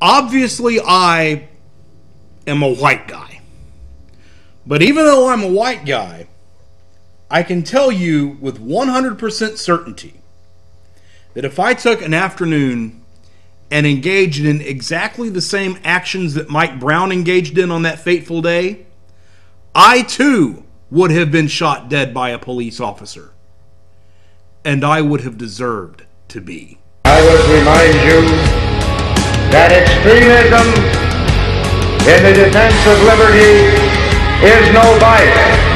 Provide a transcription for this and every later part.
obviously I am a white guy. But even though I'm a white guy, I can tell you with 100% certainty that if I took an afternoon and engaged in exactly the same actions that Mike Brown engaged in on that fateful day, I too would have been shot dead by a police officer. And I would have deserved to be. I would remind you that extremism in the defense of liberty is no vice.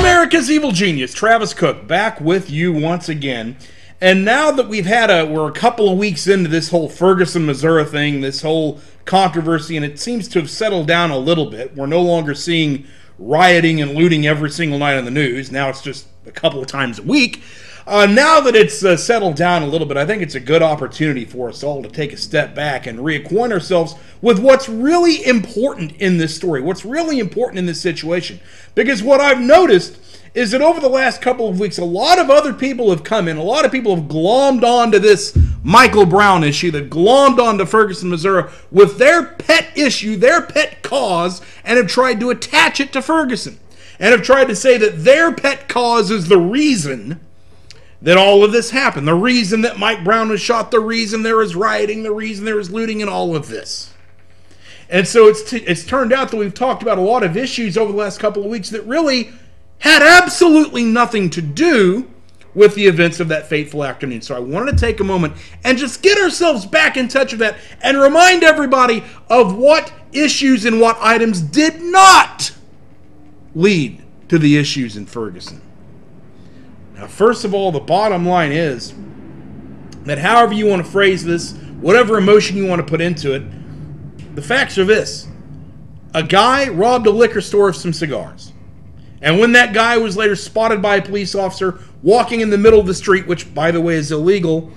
America's Evil Genius, Travis Cook, back with you once again. And now that we've had a, we're a couple of weeks into this whole Ferguson, Missouri thing, this whole controversy, and it seems to have settled down a little bit. We're no longer seeing rioting and looting every single night on the news. Now it's just a couple of times a week. Uh, now that it's uh, settled down a little bit, I think it's a good opportunity for us all to take a step back and reacquaint ourselves with what's really important in this story, what's really important in this situation. Because what I've noticed is that over the last couple of weeks, a lot of other people have come in. A lot of people have glommed onto this Michael Brown issue, that glommed onto Ferguson, Missouri, with their pet issue, their pet cause, and have tried to attach it to Ferguson. And have tried to say that their pet cause is the reason that all of this happened. The reason that Mike Brown was shot, the reason there was rioting, the reason there was looting, and all of this. And so it's, t- it's turned out that we've talked about a lot of issues over the last couple of weeks that really had absolutely nothing to do with the events of that fateful afternoon. So I wanted to take a moment and just get ourselves back in touch with that and remind everybody of what issues and what items did not lead to the issues in Ferguson. Now, first of all, the bottom line is that however you want to phrase this, whatever emotion you want to put into it, the facts are this. A guy robbed a liquor store of some cigars. And when that guy was later spotted by a police officer walking in the middle of the street, which, by the way, is illegal,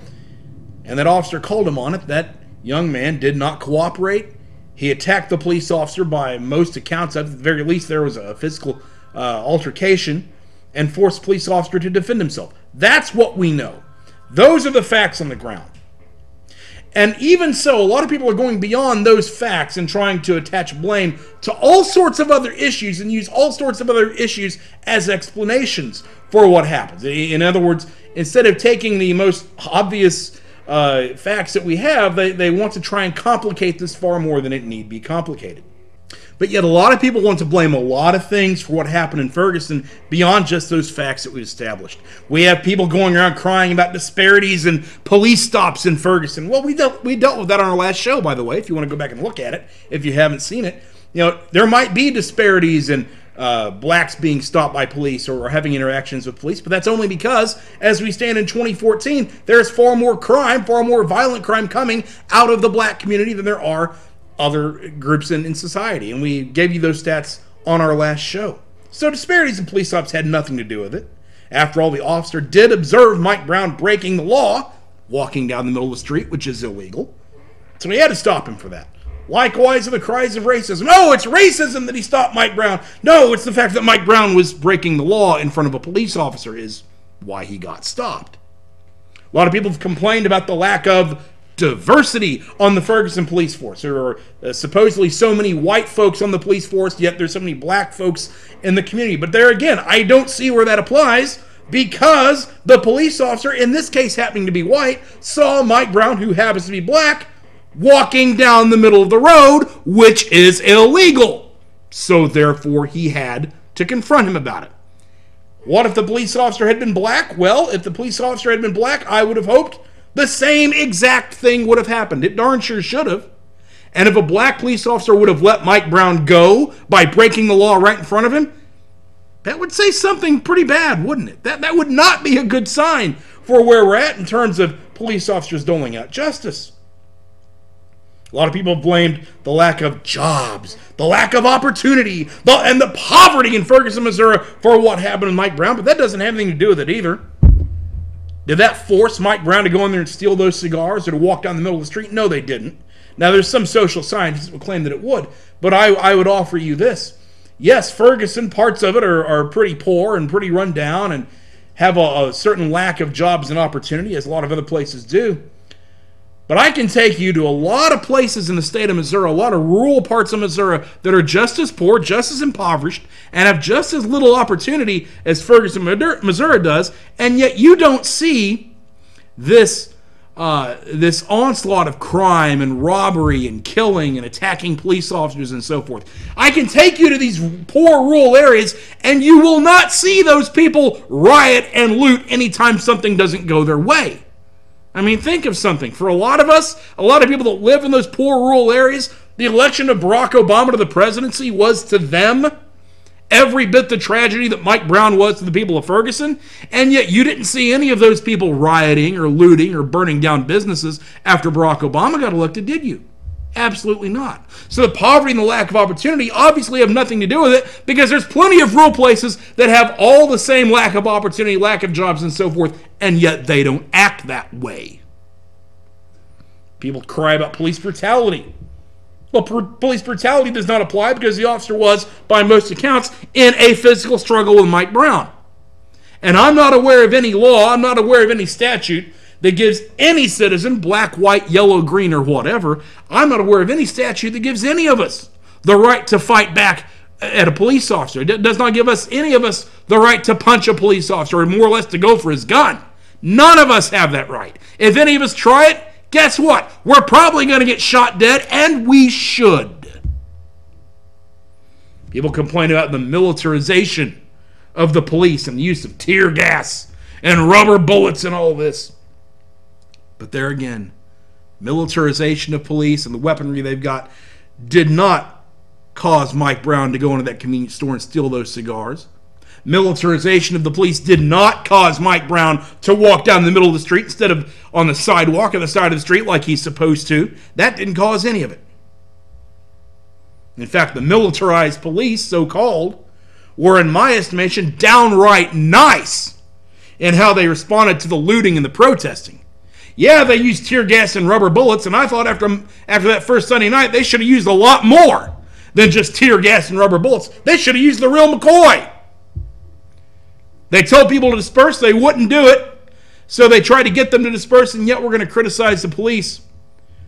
and that officer called him on it, that young man did not cooperate. He attacked the police officer by most accounts. At the very least, there was a physical uh, altercation and forced police officer to defend himself. That's what we know. Those are the facts on the ground. And even so, a lot of people are going beyond those facts and trying to attach blame to all sorts of other issues and use all sorts of other issues as explanations for what happens. In other words, instead of taking the most obvious uh, facts that we have, they, they want to try and complicate this far more than it need be complicated. But yet, a lot of people want to blame a lot of things for what happened in Ferguson beyond just those facts that we've established. We have people going around crying about disparities and police stops in Ferguson. Well, we dealt, we dealt with that on our last show, by the way, if you want to go back and look at it, if you haven't seen it. You know, there might be disparities in uh, blacks being stopped by police or, or having interactions with police, but that's only because, as we stand in 2014, there's far more crime, far more violent crime coming out of the black community than there are other groups in, in society. And we gave you those stats on our last show. So disparities in police ops had nothing to do with it. After all, the officer did observe Mike Brown breaking the law, walking down the middle of the street, which is illegal. So he had to stop him for that. Likewise, the cries of racism. No, it's racism that he stopped Mike Brown. No, it's the fact that Mike Brown was breaking the law in front of a police officer is why he got stopped. A lot of people have complained about the lack of diversity on the Ferguson police force. There are uh, supposedly so many white folks on the police force, yet there's so many black folks in the community. But there again, I don't see where that applies because the police officer, in this case happening to be white, saw Mike Brown, who happens to be black, walking down the middle of the road, which is illegal. So therefore, he had to confront him about it. What if the police officer had been black? Well, if the police officer had been black, I would have hoped the same exact thing would have happened. It darn sure should have. And if a black police officer would have let Mike Brown go by breaking the law right in front of him, that would say something pretty bad, wouldn't it? That, that would not be a good sign for where we're at in terms of police officers doling out justice. A lot of people blamed the lack of jobs, the lack of opportunity, the, and the poverty in Ferguson, Missouri for what happened with Mike Brown, but that doesn't have anything to do with it either. Did that force Mike Brown to go in there and steal those cigars or to walk down the middle of the street? No, they didn't. Now, there's some social scientists who claim that it would, but I, I would offer you this. Yes, Ferguson, parts of it are, are pretty poor and pretty run down and have a, a certain lack of jobs and opportunity, as a lot of other places do. But I can take you to a lot of places in the state of Missouri, a lot of rural parts of Missouri that are just as poor, just as impoverished, and have just as little opportunity as Ferguson, Missouri does, and yet you don't see this uh, this onslaught of crime and robbery and killing and attacking police officers and so forth. I can take you to these poor rural areas and you will not see those people riot and loot anytime something doesn't go their way. I mean, think of something. For a lot of us, a lot of people that live in those poor rural areas, the election of Barack Obama to the presidency was to them every bit the tragedy that Mike Brown was to the people of Ferguson, and yet you didn't see any of those people rioting or looting or burning down businesses after Barack Obama got elected, did you? Absolutely not. So the poverty and the lack of opportunity obviously have nothing to do with it because there's plenty of rural places that have all the same lack of opportunity, lack of jobs, and so forth, and yet they don't act that way. People cry about police brutality. Well, police brutality does not apply because the officer was, by most accounts, in a physical struggle with Mike Brown. And I'm not aware of any law, I'm not aware of any statute that gives any citizen, black, white, yellow, green, or whatever, I'm not aware of any statute that gives any of us the right to fight back at a police officer. It does not give us, any of us, the right to punch a police officer or more or less to go for his gun. None of us have that right. If any of us try it, guess what? We're probably going to get shot dead, and we should. People complain about the militarization of the police and the use of tear gas and rubber bullets and all this. But there again, militarization of police and the weaponry they've got did not cause Mike Brown to go into that convenience store and steal those cigars militarization of the police did not cause Mike Brown to walk down the middle of the street instead of on the sidewalk or the side of the street like he's supposed to. That didn't cause any of it. In fact, the militarized police, so called, were, in my estimation, downright nice in how they responded to the looting and the protesting. Yeah, they used tear gas and rubber bullets, and I thought after, after that first Sunday night, they should have used a lot more than just tear gas and rubber bullets. They should have used the real McCoy. They told people to disperse, they wouldn't do it. So they tried to get them to disperse, and yet we're going to criticize the police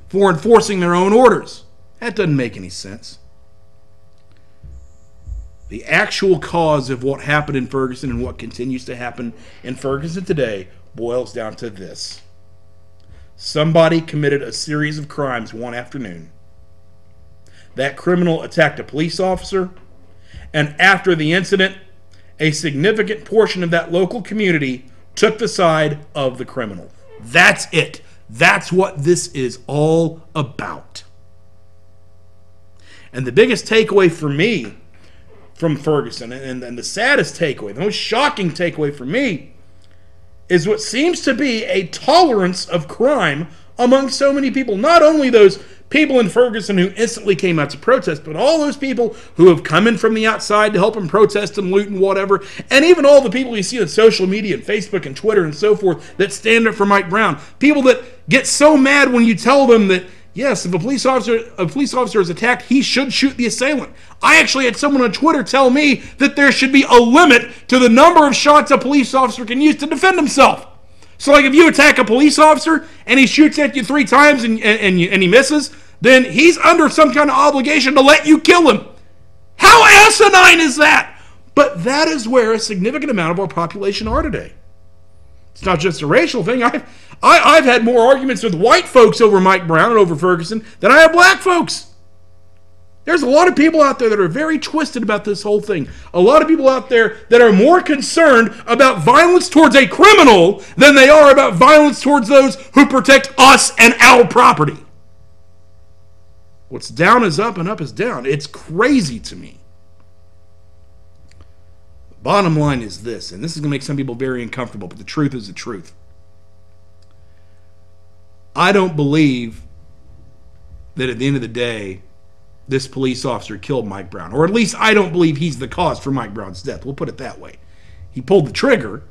for enforcing their own orders. That doesn't make any sense. The actual cause of what happened in Ferguson and what continues to happen in Ferguson today boils down to this somebody committed a series of crimes one afternoon. That criminal attacked a police officer, and after the incident, a significant portion of that local community took the side of the criminal. That's it. That's what this is all about. And the biggest takeaway for me from Ferguson, and, and, the saddest takeaway, the most shocking takeaway for me, is what seems to be a tolerance of crime among so many people. Not only those people in Ferguson who instantly came out to protest, but all those people who have come in from the outside to help them protest and loot and whatever, and even all the people you see on social media and Facebook and Twitter and so forth that stand up for Mike Brown. People that get so mad when you tell them that yes, if a police officer a police officer is attacked, he should shoot the assailant. I actually had someone on Twitter tell me that there should be a limit to the number of shots a police officer can use to defend himself. So, like, if you attack a police officer and he shoots at you three times and, and, and, he misses, then he's under some kind of obligation to let you kill him. How asinine is that? But that is where a significant amount of our population are today. It's not just a racial thing. I've, I, have i have had more arguments with white folks over Mike Brown and over Ferguson than I have black folks. There's a lot of people out there that are very twisted about this whole thing. A lot of people out there that are more concerned about violence towards a criminal than they are about violence towards those who protect us and our property. What's down is up and up is down. It's crazy to me. Bottom line is this, and this is going to make some people very uncomfortable, but the truth is the truth. I don't believe that at the end of the day, this police officer killed Mike Brown. Or at least I don't believe he's the cause for Mike Brown's death. We'll put it that way. He pulled the trigger,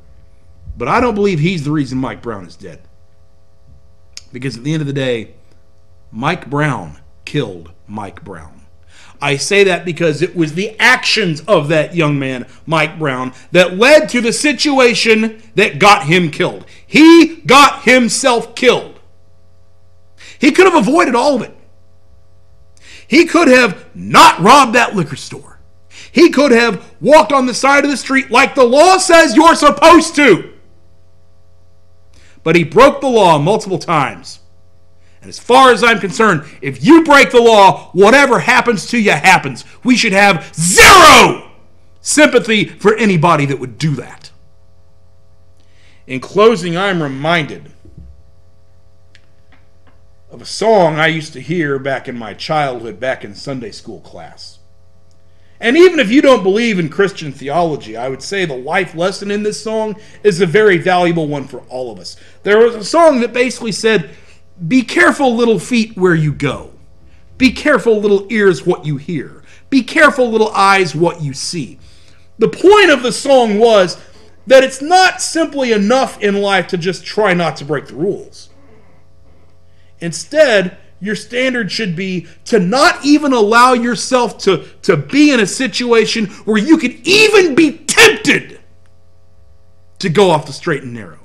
but I don't believe he's the reason Mike Brown is dead. Because at the end of the day, Mike Brown killed Mike Brown. I say that because it was the actions of that young man, Mike Brown, that led to the situation that got him killed. He got himself killed. He could have avoided all of it. He could have not robbed that liquor store. He could have walked on the side of the street like the law says you're supposed to. But he broke the law multiple times. And as far as I'm concerned, if you break the law, whatever happens to you happens. We should have zero sympathy for anybody that would do that. In closing, I'm reminded of a song I used to hear back in my childhood, back in Sunday school class. And even if you don't believe in Christian theology, I would say the life lesson in this song is a very valuable one for all of us. There was a song that basically said, Be careful, little feet, where you go. Be careful, little ears, what you hear. Be careful, little eyes, what you see. The point of the song was that it's not simply enough in life to just try not to break the rules. Instead, your standard should be to not even allow yourself to, to be in a situation where you could even be tempted to go off the straight and narrow.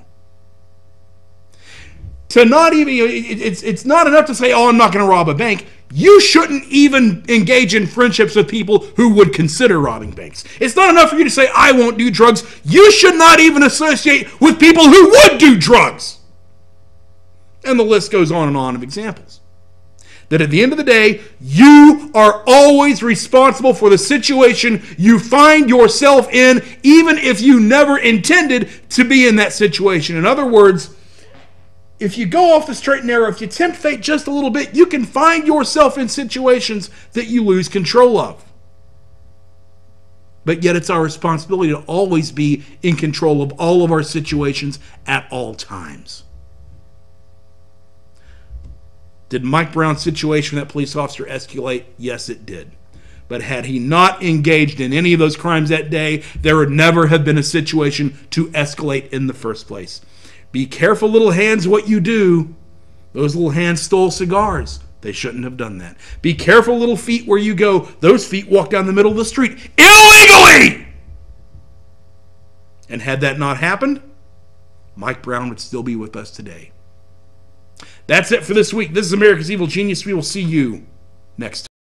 To not even, it's, it's not enough to say, oh, I'm not going to rob a bank. You shouldn't even engage in friendships with people who would consider robbing banks. It's not enough for you to say, I won't do drugs. You should not even associate with people who would do drugs. And the list goes on and on of examples that at the end of the day, you are always responsible for the situation you find yourself in, even if you never intended to be in that situation. In other words, if you go off the straight and narrow, if you tempt fate just a little bit, you can find yourself in situations that you lose control of. But yet, it's our responsibility to always be in control of all of our situations at all times. Did Mike Brown's situation with that police officer escalate? Yes, it did. But had he not engaged in any of those crimes that day, there would never have been a situation to escalate in the first place. Be careful, little hands, what you do. Those little hands stole cigars. They shouldn't have done that. Be careful, little feet, where you go. Those feet walk down the middle of the street illegally. And had that not happened, Mike Brown would still be with us today. That's it for this week. This is America's Evil Genius. We will see you next time.